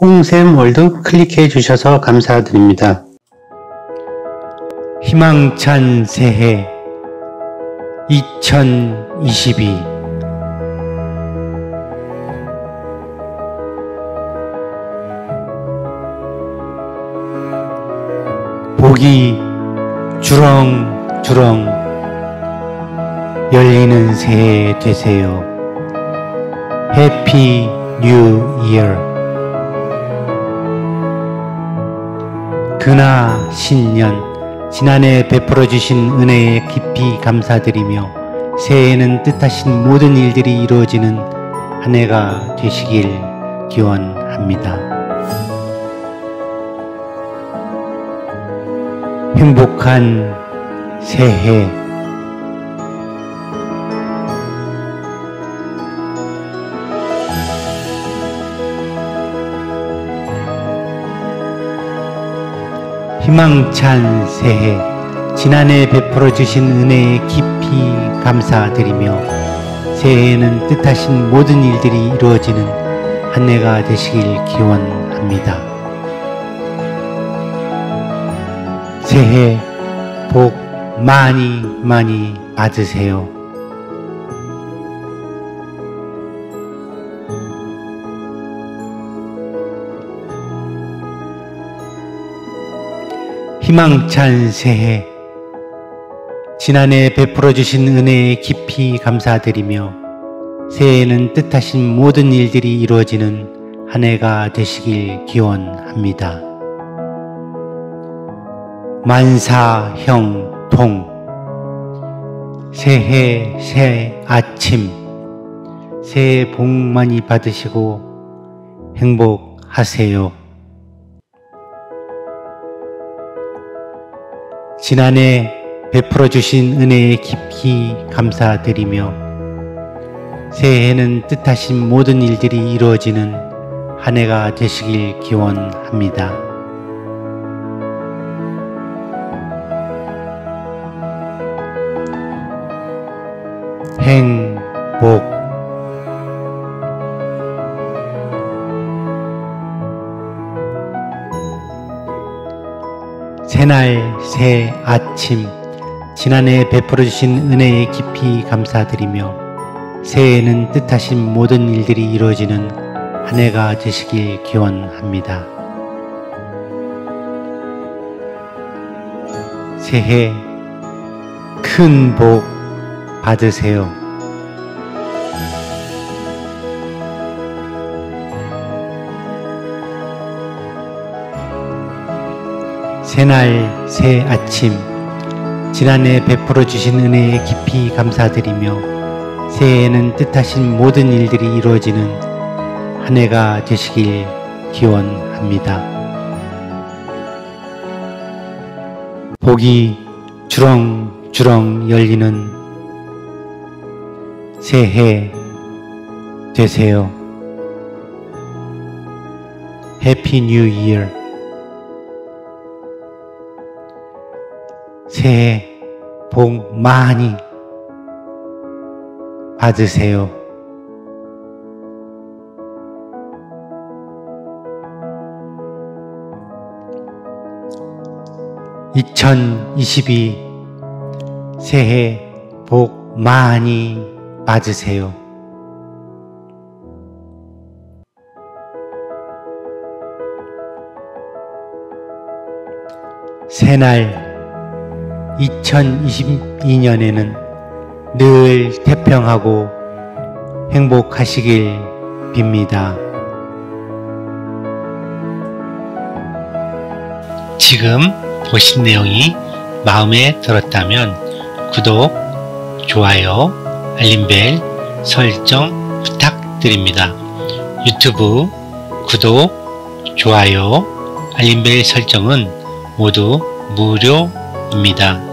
홍샘월드 클릭해 주셔서 감사드립니다. 희망찬 새해 2022 복이 주렁주렁 열리는 새해 되세요. Happy New Year 근하신년 지난해 베풀어 주신 은혜에 깊이 감사드리며 새해에는 뜻하신 모든 일들이 이루어지는 한 해가 되시길 기원합니다. 행복한 새해 희망찬 새해 지난해 베풀어 주신 은혜에 깊이 감사드리며 새해에는 뜻하신 모든 일들이 이루어지는 한 해가 되시길 기원합니다. 새해 복 많이 많이 받으세요. 희망찬 새해 지난해 베풀어 주신 은혜에 깊이 감사드리며 새해에는 뜻하신 모든 일들이 이루어지는 한 해가 되시길 기원합니다. 만사형통 새해 새 아침 새해 복 많이 받으시고 행복하세요. 지난해 베풀어 주신 은혜에 깊이 감사드리며 새해에는 뜻하신 모든 일들이 이루어지는 한 해가 되시길 기원합니다. 행 새날 새 아침 지난해 베풀어 주신 은혜에 깊이 감사드리며 새해에는 뜻하신 모든 일들이 이루어지는 한 해가 되시길 기원합니다. 새해 큰 복 받으세요. 새날 새 아침 지난해 베풀어 주신 은혜에 깊이 감사드리며 새해에는 뜻하신 모든 일들이 이루어지는 한 해가 되시길 기원합니다. 복이 주렁주렁 열리는 새해 되세요. 해피 뉴 이어 새해 복 많이 받으세요. (2022) 새해 복 많이 받으세요. 새날 2022년에는 늘 태평하고 행복하시길 빕니다. 지금 보신 내용이 마음에 들었다면 구독, 좋아요, 알림벨 설정 부탁드립니다. 유튜브 구독, 좋아요, 알림벨 설정은 모두 무료 입니다.